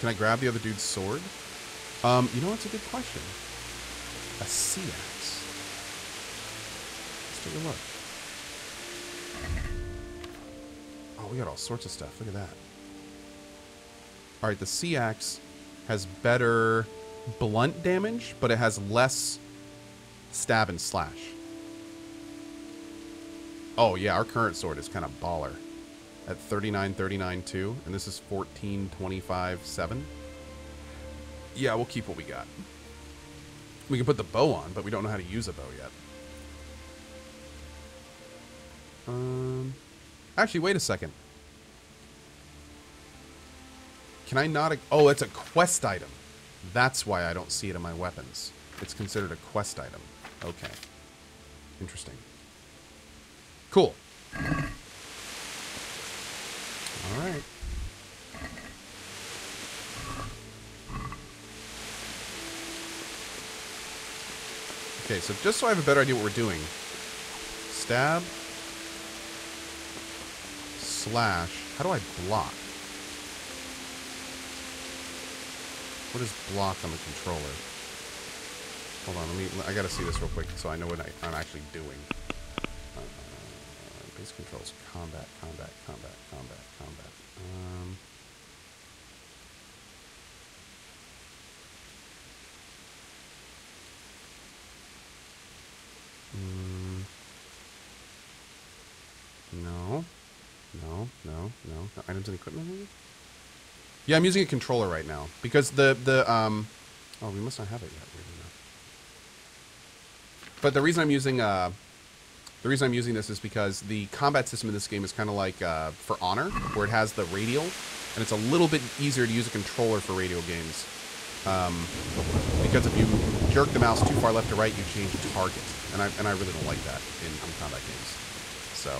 Can I grab the other dude's sword? Um, you know what's a good question? A sea axe. Let's take a look. Oh, we got all sorts of stuff. Look at that. All right, the sea axe has better blunt damage, but it has less stab and slash. Oh, yeah, our current sword is kind of baller. At 39, 39, 2, and this is 14, 25, 7. Yeah, we'll keep what we got. We can put the bow on, but we don't know how to use a bow yet. Um, actually, wait a second. Can I not... Oh, it's a quest item. That's why I don't see it in my weapons. It's considered a quest item. Okay. Interesting. Cool. Okay, so just so I have a better idea what we're doing. Stab. Slash. How do I block? What is block on the controller? Hold on, let me. I gotta see this real quick so I know what I, am actually doing. Uh, base controls: combat, combat, combat, combat, combat. Um, mm, no, no, no, no. Items and equipment. Maybe? Yeah, I'm using a controller right now because the the um. Oh, we must not have it yet. But the reason I'm using uh, the reason I'm using this is because the combat system in this game is kind of like uh, for Honor, where it has the radial, and it's a little bit easier to use a controller for radio games. Um, because if you jerk the mouse too far left or right, you change target, and I and I really don't like that in, in combat games. So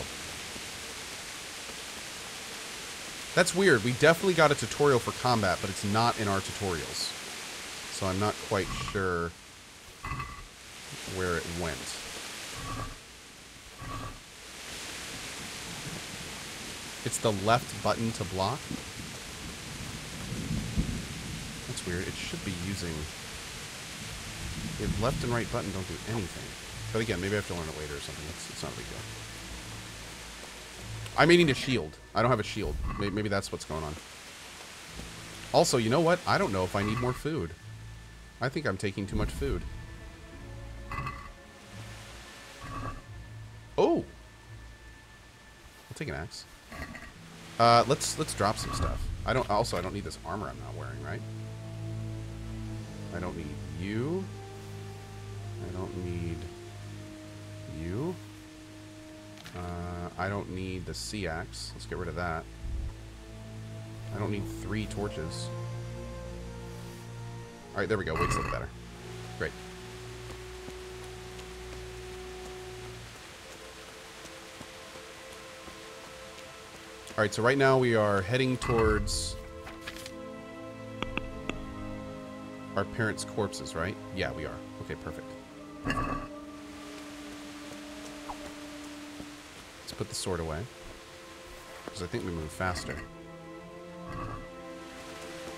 that's weird. We definitely got a tutorial for combat, but it's not in our tutorials, so I'm not quite sure where it went. It's the left button to block. That's weird. It should be using... The left and right button don't do anything. But again, maybe I have to learn it later or something. It's, it's not a big deal. I may need a shield. I don't have a shield. Maybe, maybe that's what's going on. Also, you know what? I don't know if I need more food. I think I'm taking too much food. Oh! I'll take an axe. Uh, let's let's drop some stuff. I don't. Also, I don't need this armor I'm not wearing, right? I don't need you. I don't need you. Uh, I don't need the sea axe. Let's get rid of that. I don't need three torches. All right, there we go. Weight's little better. Great. Alright, so right now we are heading towards our parents' corpses, right? Yeah, we are. Okay, perfect. Put the sword away. Because I think we move faster.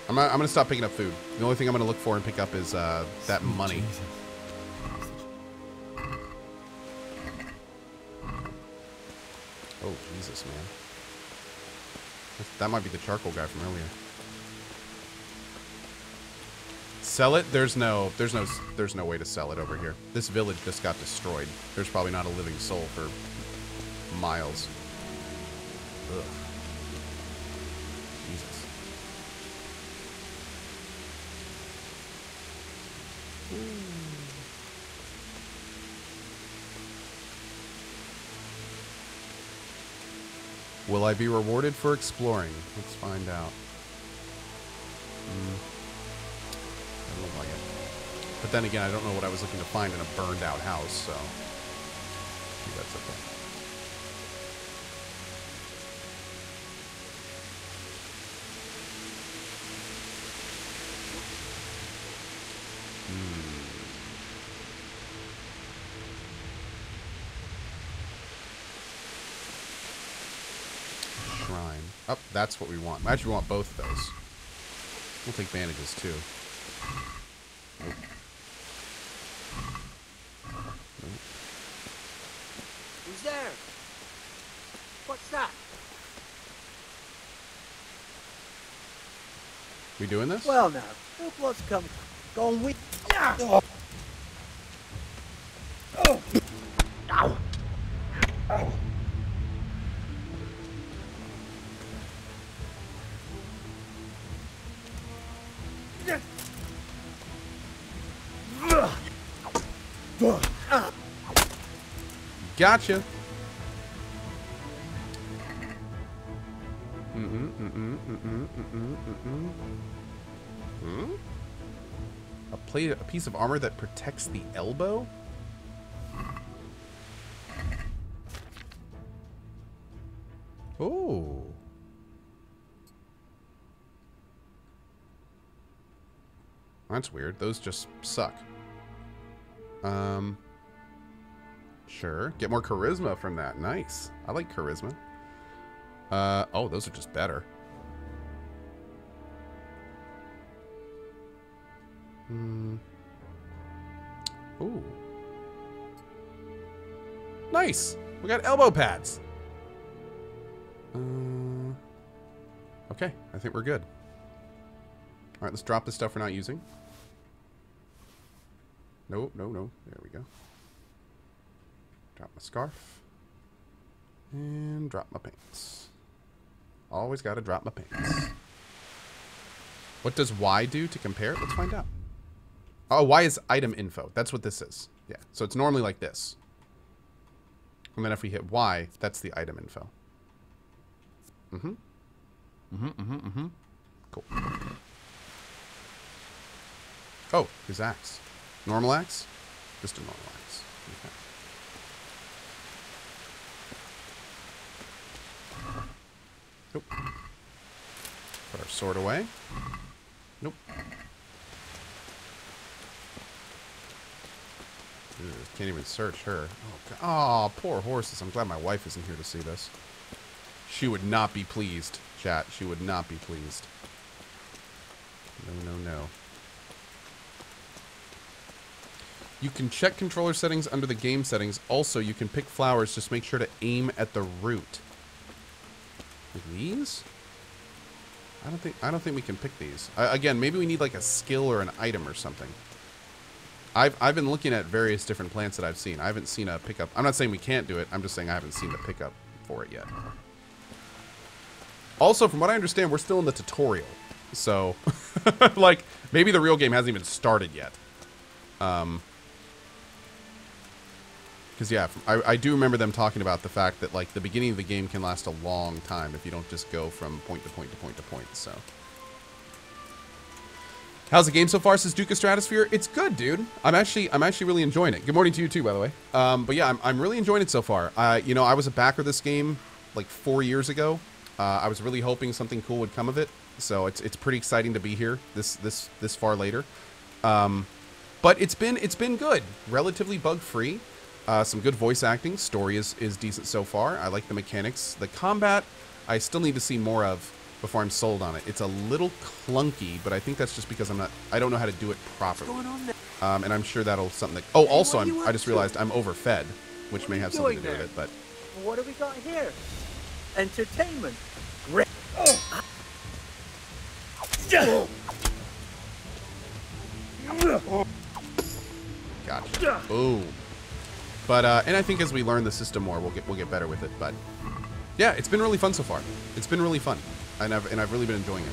I'm, I'm going to stop picking up food. The only thing I'm going to look for and pick up is uh, that money. Oh, Jesus, man. That might be the charcoal guy from earlier. Sell it? There's no, there's no, there's no way to sell it over here. This village just got destroyed. There's probably not a living soul for miles. Ugh. Jesus. Will I be rewarded for exploring? Let's find out. Mm. Look like it. But then again, I don't know what I was looking to find in a burned out house, so maybe that's okay. Shrine. Oh, that's what we want. Actually, we want both of those. We'll take bandages too. Nope. Nope. Who's there? What's that? We doing this? Well now, look what's come. Going with. Yeah. Oh. Gotcha. Hmm? A plate, a piece of armor that protects the elbow? Oh. That's weird. Those just suck. Um... Sure. Get more charisma from that. Nice. I like charisma. Uh, oh, those are just better. Hmm. Ooh. Nice. We got elbow pads. Uh, okay. I think we're good. All right, let's drop the stuff we're not using. Nope, no, no. There we go. Drop my scarf. And drop my pants. Always got to drop my pants. What does Y do to compare? Let's find out. Oh, Y is item info. That's what this is. Yeah. So it's normally like this. And then if we hit Y, that's the item info. Mm-hmm. Mm-hmm, mm-hmm, mm-hmm. Cool. Oh, his axe. Normal axe? Just a normal axe. Okay. Nope. Put our sword away. Nope. Can't even search her. Oh, oh, poor horses. I'm glad my wife isn't here to see this. She would not be pleased, chat. She would not be pleased. No, no, no. You can check controller settings under the game settings. Also, you can pick flowers. Just make sure to aim at the root. These? I don't think I don't think we can pick these. Uh, again, maybe we need like a skill or an item or something. I've I've been looking at various different plants that I've seen. I haven't seen a pickup. I'm not saying we can't do it. I'm just saying I haven't seen the pickup for it yet. Also, from what I understand, we're still in the tutorial. So, like, maybe the real game hasn't even started yet. Um, because, yeah, I, I, do remember them talking about the fact that, like, the beginning of the game can last a long time if you don't just go from point to point to point to point, so. How's the game so far, says Duke of Stratosphere? It's good, dude. I'm actually, I'm actually really enjoying it. Good morning to you, too, by the way. Um, but, yeah, I'm, I'm really enjoying it so far. Uh, you know, I was a backer this game, like, four years ago. Uh, I was really hoping something cool would come of it, so it's, it's pretty exciting to be here this, this, this far later. Um, but it's been, it's been good. Relatively bug-free. Uh, some good voice acting. Story is, is decent so far. I like the mechanics. The combat, I still need to see more of before I'm sold on it. It's a little clunky, but I think that's just because I'm not. I don't know how to do it properly. What's going on? Um, and I'm sure that'll something. That, oh, also, I'm, I just realized I'm overfed, which may have something to do with it. But What do we got here? Entertainment. Great. Oh. gotcha. Boom. But uh, and I think as we learn the system more, we'll get we'll get better with it. But yeah, it's been really fun so far. It's been really fun, and I've and I've really been enjoying it.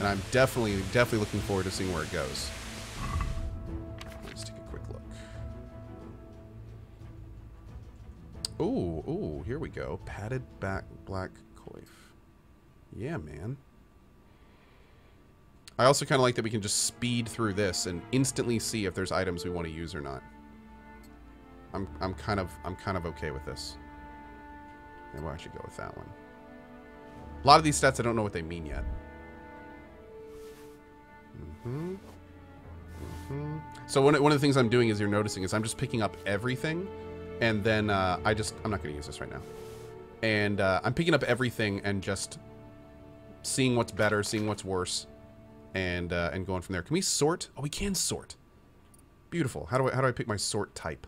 And I'm definitely definitely looking forward to seeing where it goes. Let's take a quick look. Ooh, ooh, here we go. Padded back black coif. Yeah, man. I also kind of like that we can just speed through this and instantly see if there's items we want to use or not. I'm I'm kind of I'm kind of okay with this. And we'll actually go with that one. A lot of these stats I don't know what they mean yet. Mm-hmm. Mm-hmm. So one, one of the things I'm doing is you're noticing is I'm just picking up everything and then uh, I just I'm not going to use this right now. And uh, I'm picking up everything and just seeing what's better, seeing what's worse. and uh, and going from there. Can we sort? Oh, we can sort. Beautiful. How do I how do I pick my sort type?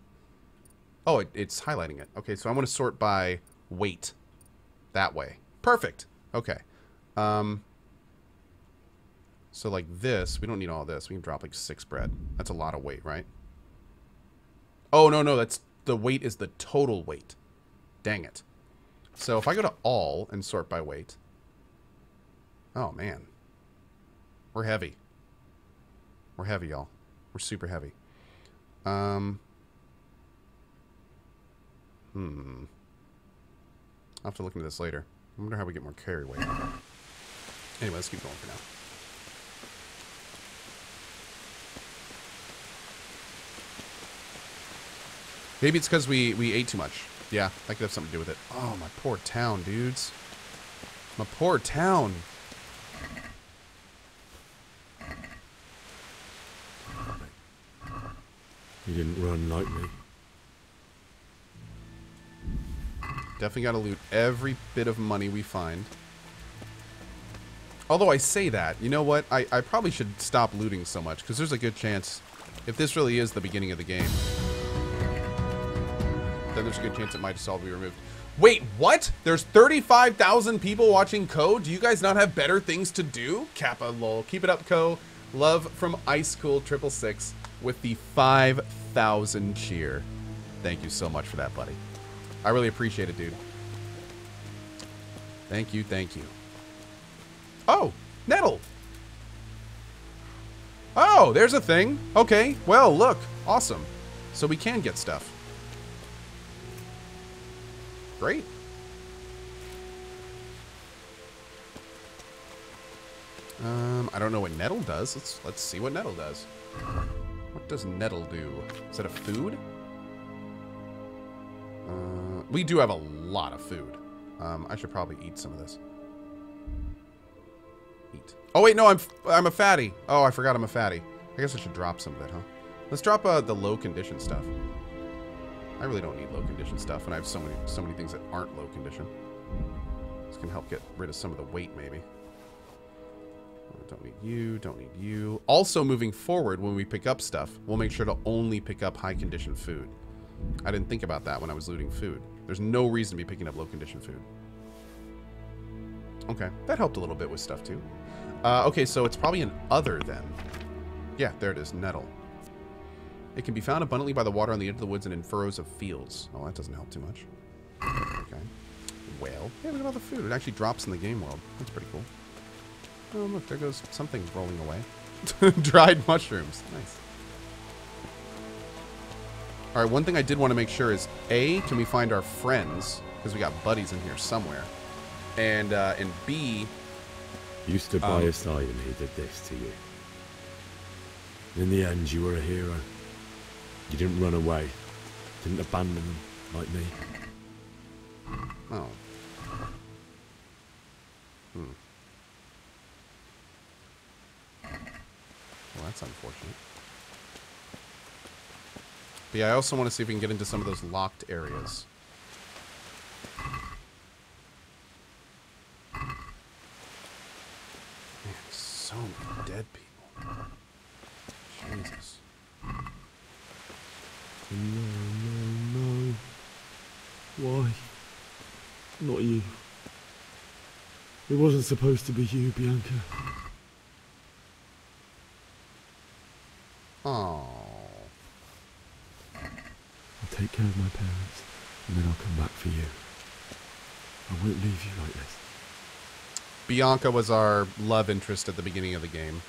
Oh, it, it's highlighting it. Okay, so I want to sort by weight. That way. Perfect. Okay. Um, so like this, we don't need all this. We can drop like six bread. That's a lot of weight, right? Oh, no, no. That's the weight is the total weight. Dang it. So if I go to all and sort by weight. Oh, man. We're heavy. We're heavy, y'all. We're super heavy. Um. Hmm. I'll have to look into this later. I wonder how we get more carry weight. Anyway, let's keep going for now. Maybe it's because we, we ate too much. Yeah, that could have something to do with it. Oh, my poor town, dudes. My poor town. You didn't run like me. Definitely got to loot every bit of money we find. Although I say that, you know what? I, I probably should stop looting so much, because there's a good chance, if this really is the beginning of the game, then there's a good chance it might just all be removed. Wait, what? There's 35,000 people watching Cohh. Do you guys not have better things to do? Kappa lol. Keep it up, Cohh. Love from Ice Cool Triple Six with the 5,000 cheer. Thank you so much for that, buddy. I really appreciate it, dude. Thank you, thank you. Oh, nettle. Oh, there's a thing. Okay, well, look. Awesome. So we can get stuff. Great. Um, I don't know what nettle does. Let's let's see what nettle does. What does nettle do? Is that a food? Uh, we do have a lot of food. Um, I should probably eat some of this. Eat. Oh wait, no, I'm I'm a fatty. Oh, I forgot I'm a fatty. I guess I should drop some of it, huh? Let's drop uh, the low condition stuff. I really don't need low condition stuff, and I have so many so many things that aren't low condition. This can help get rid of some of the weight, maybe. Don't need you, don't need you. Also, moving forward, when we pick up stuff, we'll make sure to only pick up high condition food. I didn't think about that when I was looting food. There's no reason to be picking up low condition food. Okay, that helped a little bit with stuff too. Uh, okay, so it's probably an other then. Yeah, there it is, nettle. It can be found abundantly by the water on the edge of the woods and in furrows of fields. Oh, that doesn't help too much. Okay. Well, yeah, look at all the food. It actually drops in the game world. That's pretty cool. Oh, look, there goes something rolling away. Dried mushrooms. Nice. All right, one thing I did want to make sure is, A, can we find our friends? Because we got buddies in here somewhere. And, uh, and B, You stood by Um, his side and he did this to you. In the end, you were a hero. You didn't run away. Didn't abandon them like me. oh. Hmm. Well, that's unfortunate. But yeah, I also want to see if we can get into some of those locked areas. Man, so many dead people. Jesus. No, no, no. Why? Not you. It wasn't supposed to be you, Bianca. Oh. I'll take care of my parents, and then I'll come back for you. I won't leave you like this. Bianca was our love interest at the beginning of the game.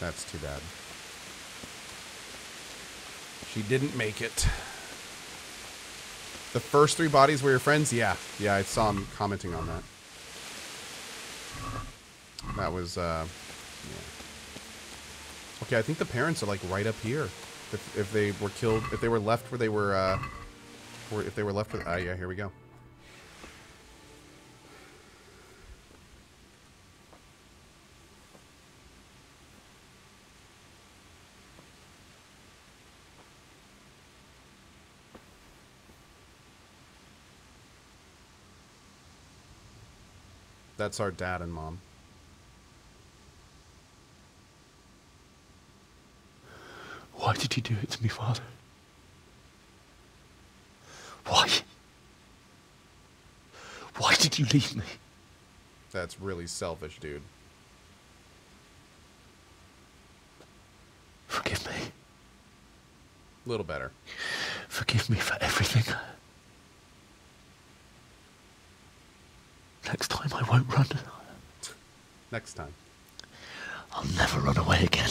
That's too bad. She didn't make it. The first three bodies were your friends? Yeah. Yeah, I saw him commenting on that. That was, uh, yeah. Okay, I think the parents are, like, right up here. If, if they were killed, if they were left where they were, uh, or if they were left with, ah, yeah, here we go. That's our dad and mom. Why did you do it to me, Father? Why? Why did you leave me? That's really selfish, dude. Forgive me. A little better. Forgive me for everything. Next time I won't run. Next time. I'll never run away again.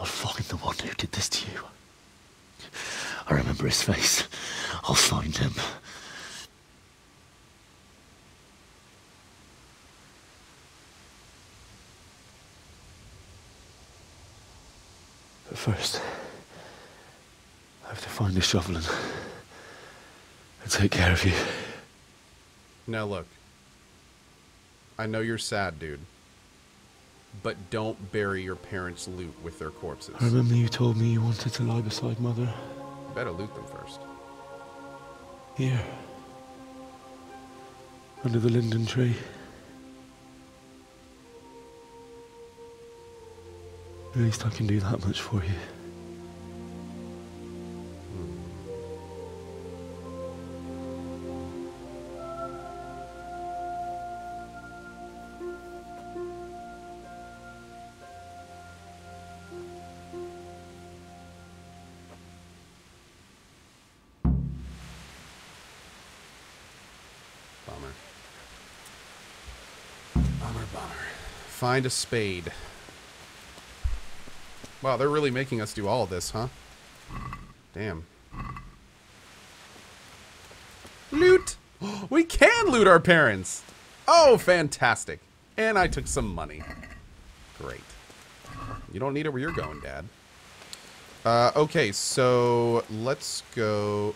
I'll find the one who did this to you. I remember his face. I'll find him. But first, I have to find the shovel and, and take care of you. Now look. I know you're sad, dude. But don't bury your parents' loot with their corpses. I remember you told me you wanted to lie beside Mother. You better loot them first. Here. Under the linden tree. At least I can do that much for you. Bummer. Find a spade. Wow, they're really making us do all this, huh? Damn. Loot! We can loot our parents! Oh, fantastic. And I took some money. Great. You don't need it where you're going, Dad. Uh, okay, so let's go...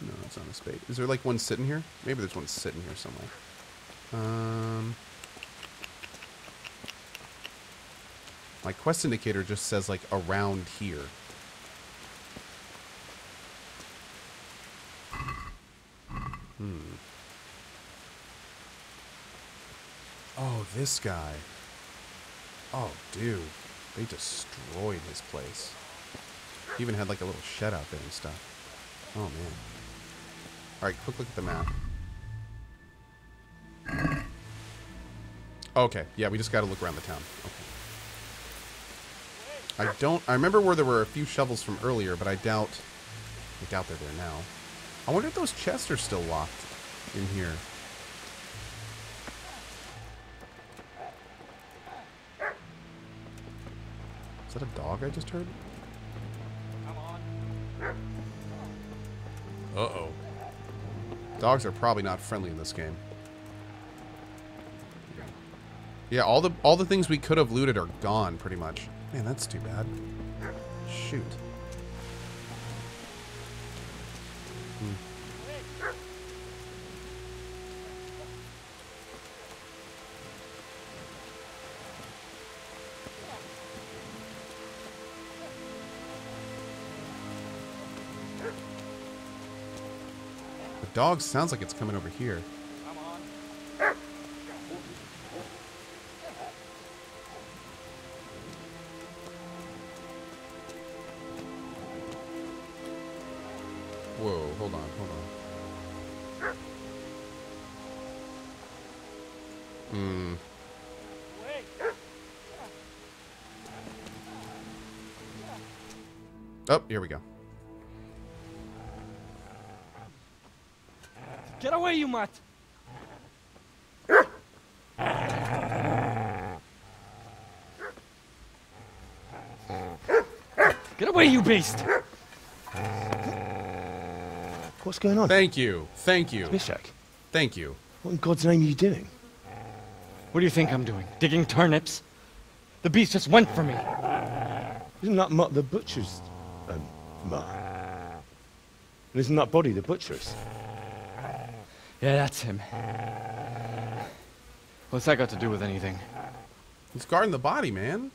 No, it's not a spade. Is there like one sitting here? Maybe there's one sitting here somewhere. Um, my quest indicator just says like around here. Hmm. Oh, this guy. Oh, dude. They destroyed his place. He even had like a little shed out there and stuff. Oh, man. Alright, quick look at the map. Okay, yeah, we just gotta look around the town. Okay. I don't... I remember where there were a few shovels from earlier, but I doubt... I doubt they're there now. I wonder if those chests are still locked in here. Is that a dog I just heard? Uh-oh. Dogs are probably not friendly in this game. Yeah, all the all the things we could have looted are gone, pretty much. Man, that's too bad. Shoot. Hmm. The dog sounds like it's coming over here. Oh, here we go. Get away, you mutt! Get away, you beast! What's going on? Thank you. Thank you. Mishak, Thank you. what in God's name are you doing? What do you think I'm doing? Digging turnips? The beast just went for me. Isn't that Mutt the butcher's um, Mutt? And isn't that body the butcher's? Yeah, that's him. What's that got to do with anything? He's guarding the body, man.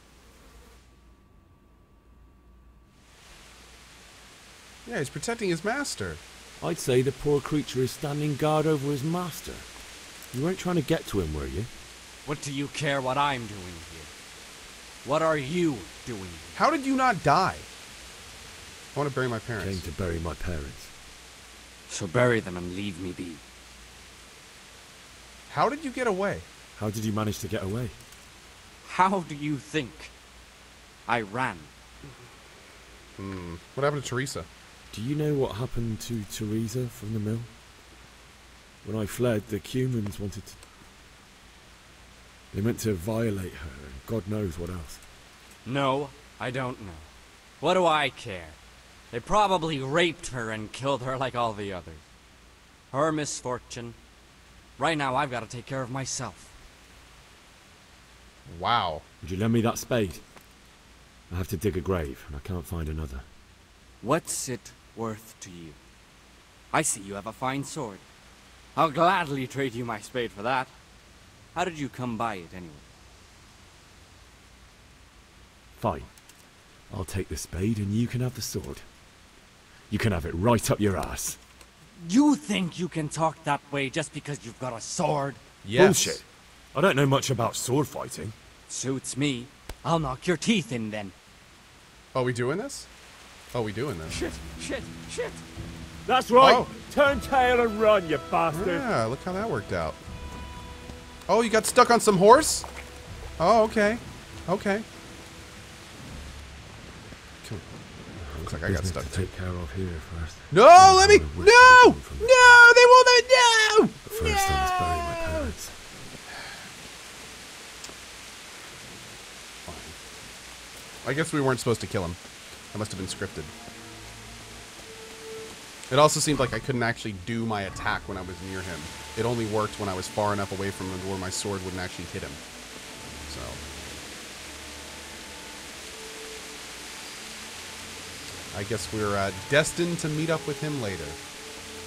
Yeah, he's protecting his master. I'd say the poor creature is standing guard over his master. You weren't trying to get to him, were you? What do you care what I'm doing here? What are you doing here? How did you not die? I want to bury my parents. Came parents. to bury my parents. So bury them and leave me be. How did you get away? How did you manage to get away? How do you think? I ran. Hmm. What happened to Theresa? Do you know what happened to Theresa from the mill? When I fled, the Cumans wanted to. They meant to violate her, and God knows what else. No, I don't know. What do I care? They probably raped her and killed her like all the others. Her misfortune. Right now, I've got to take care of myself. Wow. Would you lend me that spade? I have to dig a grave, and I can't find another. What's it worth to you? I see you have a fine sword. I'll gladly trade you my spade for that. How did you come by it anyway? Fine. I'll take the spade, and you can have the sword. You can have it right up your ass. You think you can talk that way just because you've got a sword? Yes. Bullshit. I don't know much about sword fighting. Suits me. I'll knock your teeth in then. Are we doing this? Are we doing this? Shit, shit, shit. That's right. Oh. Turn tail and run, you bastard. Yeah, look how that worked out. Oh, you got stuck on some horse? Oh, okay. Okay. Come on. Looks like I got stuck to take care of here first. No, let me. No! No! They won't let. No! But first, I must bury my parents. I guess we weren't supposed to kill him. That must have been scripted. It also seemed like I couldn't actually do my attack when I was near him. It only worked when I was far enough away from him where my sword wouldn't actually hit him. So. I guess we're uh, destined to meet up with him later.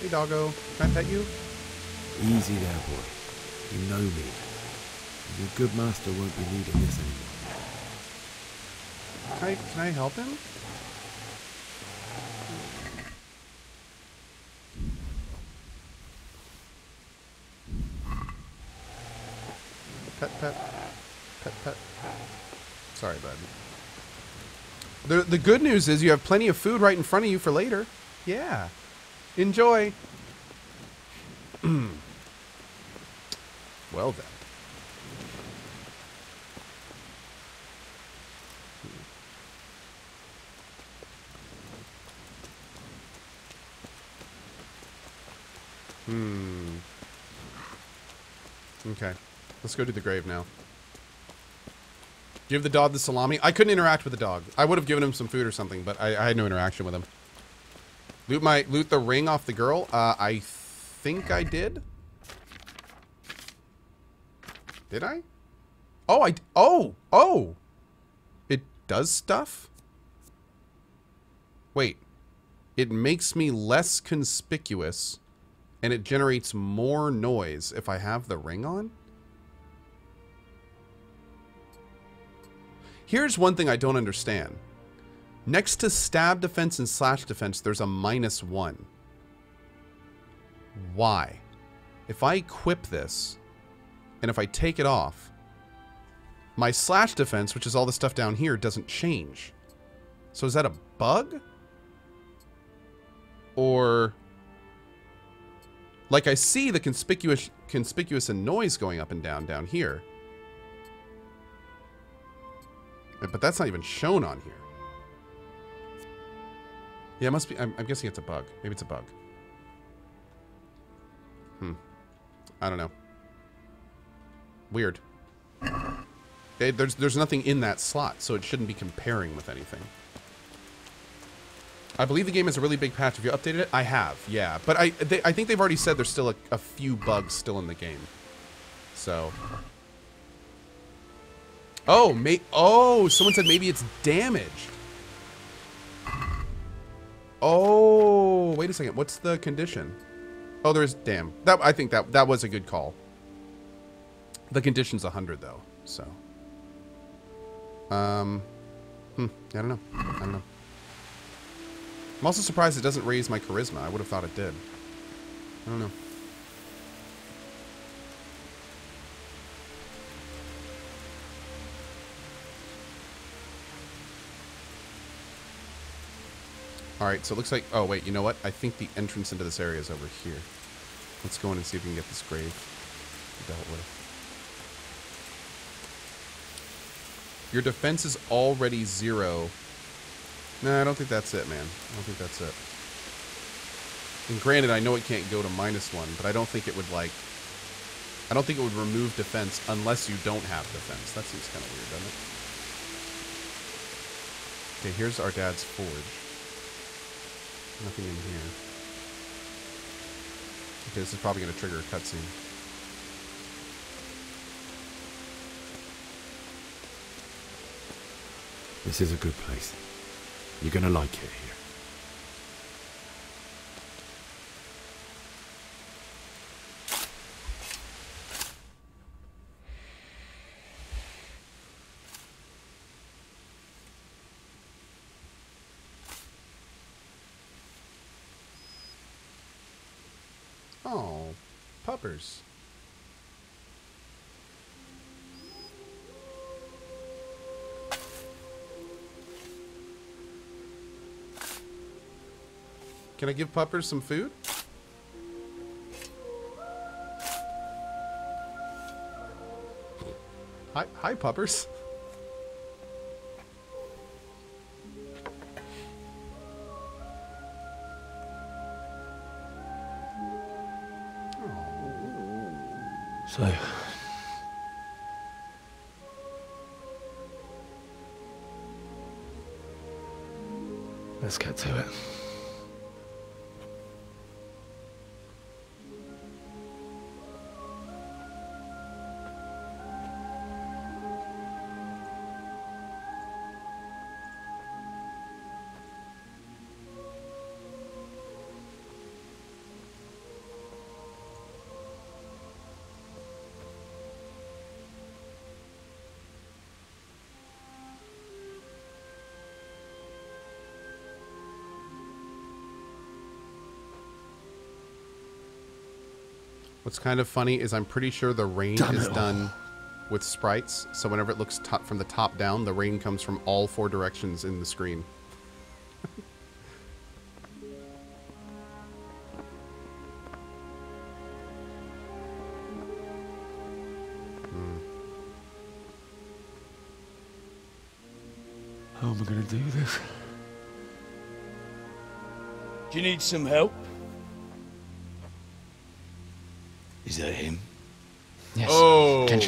Hey, doggo. Can I pet you? Easy there, boy. You know me. Your good master won't be needing this anymore. Can I, can I help him? Pet, pet. Pet, pet. Sorry, bud. The, the good news is you have plenty of food right in front of you for later. Yeah. Enjoy. well then. Hmm. Okay. Let's go to the grave now. Give the dog the salami. I couldn't interact with the dog. I would have given him some food or something, but I, I had no interaction with him. Loot my loot the ring off the girl. Uh, I think I did. Did I? Oh, I Oh, oh. It does stuff. Wait. It makes me less conspicuous, and it generates more noise if I have the ring on. Here's one thing I don't understand. Next to stab defense and slash defense, there's a minus one. Why? If I equip this, and if I take it off, my slash defense, which is all the stuff down here, doesn't change. So is that a bug? Or like I see the conspicuous conspicuous and noise going up and down down here. But that's not even shown on here. Yeah, it must be. I'm, I'm guessing it's a bug. Maybe it's a bug. Hmm. I don't know. Weird. Okay, there's there's nothing in that slot, so it shouldn't be comparing with anything. I believe the game is a really big patch. Have you updated it? I have, yeah. But I they, I think they've already said there's still a, a few bugs still in the game. So. Oh, may oh, someone said maybe it's damage. Oh, wait a second. What's the condition? Oh, there's damn. That I think that that was a good call. The condition's 100 though, so. Um hmm, I don't know. I don't know. I'm also surprised it doesn't raise my charisma. I would have thought it did. I don't know. Alright, so it looks like... Oh, wait, you know what? I think the entrance into this area is over here. Let's go in and see if we can get this grave dealt with. Your defense is already zero. No, I don't think that's it, man. I don't think that's it. And granted, I know it can't go to minus one, but I don't think it would, like... I don't think it would remove defense unless you don't have defense. That seems kind of weird, doesn't it? Okay, here's our dad's forge. Nothing in here. Okay, this is probably going to trigger a cutscene. This is a good place. You're gonna like it here. Oh, puppers. Can I give puppers some food? Hi, hi, puppers. So. Let's get to it. What's kind of funny is I'm pretty sure the rain Damn is done with sprites, so whenever it looks top from the top down, the rain comes from all four directions in the screen. How am I gonna do this? Do you need some help?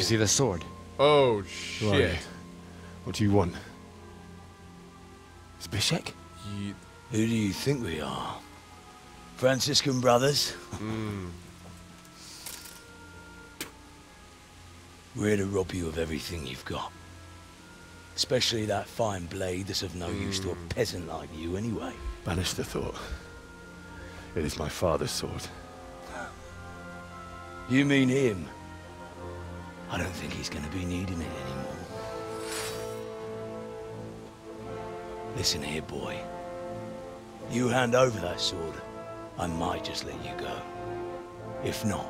See the sword? Oh Right. shit! What do you want? Zbyszek? Ye- Who do you think we are? Franciscan brothers? Hmm. We're here to rob you of everything you've got. Especially that fine blade that's of no use to a hmm. peasant like you anyway. Banish the thought. It is my father's sword. You mean him? I don't think he's gonna be needing it anymore. Listen here, boy. You hand over that sword, I might just let you go. If not,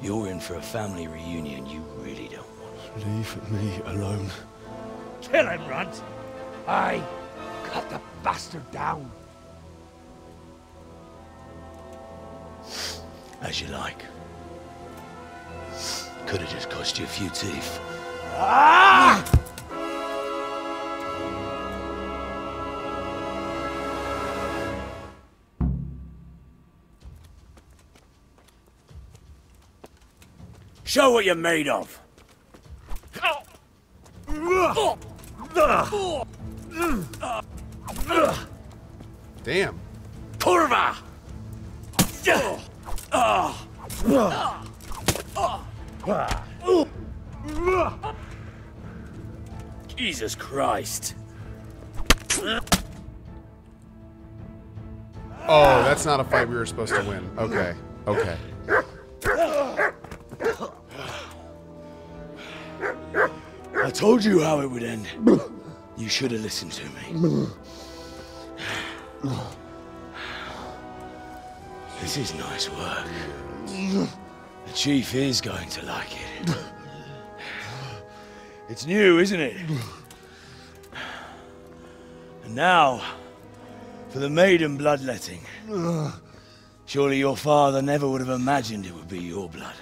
you're in for a family reunion you really don't want. Leave me alone. Kill him, Runt. I Cut the bastard down. As you like. Could have just cost you a few teeth. Show what you're made of. Damn. Kurva! Jesus Christ. Oh, that's not a fight we were supposed to win. Okay. Okay. I told you how it would end. You should have listened to me. This is nice work. The chief is going to like it. It's new, isn't it? And now, for the maiden bloodletting. Surely your father never would have imagined it would be your blood.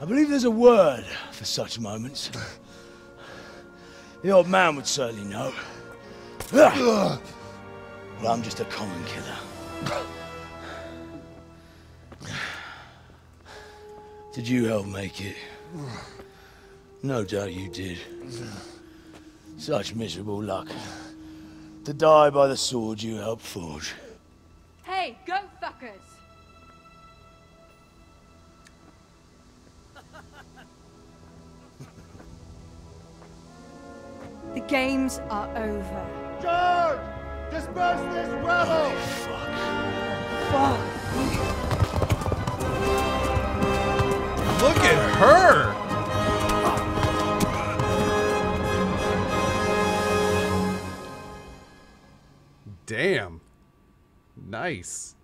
I believe there's a word for such moments. The old man would certainly know. Well, I'm just a common killer. Did you help make it? No doubt you did. Such miserable luck. To die by the sword you helped forge. Hey, go fuckers! the games are over. George! Disperse this rabble! Oh, fuck. Look at her! Damn. Nice.